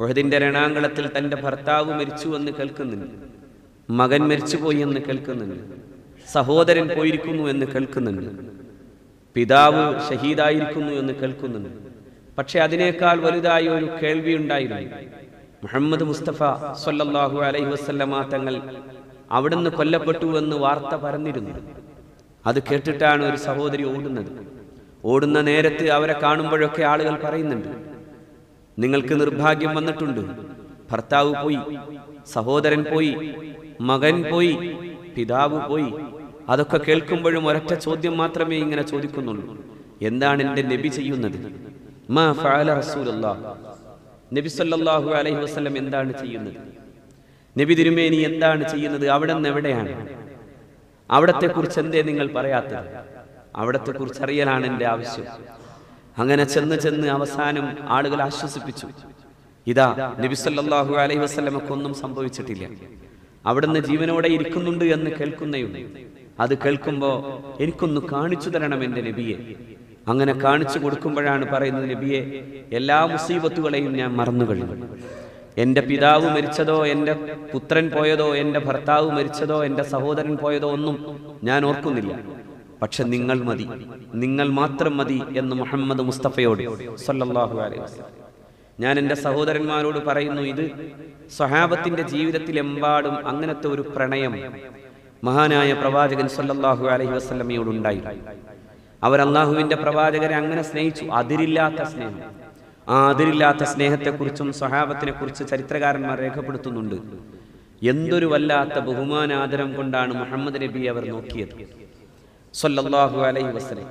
ഉഹദിന്റെ രണാങ്കളത്തിൽ തന്റെ ഭർത്താവ് മരിച്ചു എന്ന് കേൾക്കുന്നുണ്ട്. മകൻ മരിച്ചുപോയി എന്ന് കേൾക്കുന്നുണ്ട്. സഹോദരൻ പോയിരിക്കുന്നു എന്ന് കേൾക്കുന്നുണ്ട്. പിതാവ് ഷഹീദായിരിക്കുന്നു എന്ന് കേൾക്കുന്നുണ്ട്. പക്ഷെ അതിനേക്കാൾ വലുതായ ഒരു കേൾവി ഉണ്ടായിരുന്നു മുഹമ്മദ് മുസ്തഫ സല്ലല്ലാഹു അലൈഹി വസല്ലമ തങ്ങൾ അവിടുന്ന് കൊല്ലപ്പെട്ടു എന്ന് വാർത്ത പറഞ്ഞിരുന്നു അത് കേട്ടിട്ടാണ് ഒരു സഹോദരി ഓടുന്നത്. ഓടുന്ന നേരത്ത് അവരെ കാണുമ്പോഴൊക്കെ ആളുകൾ പറയുന്നുണ്ട് നിങ്ങൾക്ക് നിർഭാഗ്യം വന്നിട്ടുണ്ട്. ഭർത്താവ് പോയി സഹോദരൻ പോയി മകൻ പോയി പിതാവ് പോയി. അതൊക്കെ കേൾക്കുമ്പോഴും ഒരൊറ്റ ചോദ്യം മാത്രമേ ഇങ്ങനെ ചോദിക്കുന്നുള്ളൂ. എന്താണ് എന്റെ നബി ചെയ്യുന്നത്? മാ ഫഅല നബി സല്ലല്ലാഹു അലൈഹി വസല്ലം എന്താണ് ചെയ്യുന്നത്? നബി തിരുമേനി എന്താണ് ചെയ്യുന്നത്? അവിടെ നിന്ന് എവിടെയാണ്? അവിടത്തെ കുറിച്ച് എന്തേ നിങ്ങൾ പറയാത്തത്? അവിടത്തെ കുറിച്ച് അറിയലാണ് എന്റെ ആവശ്യം. അങ്ങനെ ചെന്ന് ചെന്ന് അവസാനം ആളുകൾ ആശ്വസിപ്പിച്ചു. ഇതാ നബി അലൈഹി വസ്ലമൊക്കെ വസല്ലമക്കൊന്നും സംഭവിച്ചിട്ടില്ല. അവിടുന്ന് ജീവനോടെ ഇരിക്കുന്നുണ്ട് എന്ന് കേൾക്കുന്നയുണ്ട്. അത് കേൾക്കുമ്പോൾ എനിക്കൊന്ന് കാണിച്ചു തരണം എന്റെ നബിയെ. അങ്ങനെ കാണിച്ചു കൊടുക്കുമ്പോഴാണ് പറയുന്നത് നബിയെ എല്ലാ മുസീബത്തുകളെയും ഞാൻ മറന്നു കഴിഞ്ഞു. എന്റെ പിതാവ് മരിച്ചതോ എന്റെ പുത്രൻ പോയതോ എന്റെ ഭർത്താവ് മരിച്ചതോ എന്റെ സഹോദരൻ പോയതോ ഒന്നും ഞാൻ ഓർക്കുന്നില്ല. പക്ഷെ നിങ്ങൾ മതി. നിങ്ങൾ മാത്രം മതി എന്ന് മുഹമ്മദ് മുസ്തഫയോട് സല്ലല്ലാഹു അലൈഹി ഞാൻ എന്റെ സഹോദരന്മാരോട് പറയുന്നു ഇത് സ്വഹാബത്തിന്റെ ജീവിതത്തിലെമ്പാടും അങ്ങനത്തെ ഒരു പ്രണയം മഹാനായ പ്രവാചകൻ സല്ലല്ലാഹു അലൈഹി വസല്ലമയോട് ഉണ്ടായി. അവർ അള്ളാഹുവിന്റെ പ്രവാചകരെ അങ്ങനെ സ്നേഹിച്ചു. അതിരില്ലാത്ത സ്നേഹം. ആ അതിരില്ലാത്ത സ്നേഹത്തെക്കുറിച്ചും സ്വഹാബത്തിനെ കുറിച്ച് ചരിത്രകാരന്മാർ രേഖപ്പെടുത്തുന്നുണ്ട്. എന്തൊരു വല്ലാത്ത ബഹുമാനാദരം കൊണ്ടാണ് മുഹമ്മദ് നബി അവർ നോക്കിയത്. സല്ലല്ലാഹു അലൈഹി വസല്ലം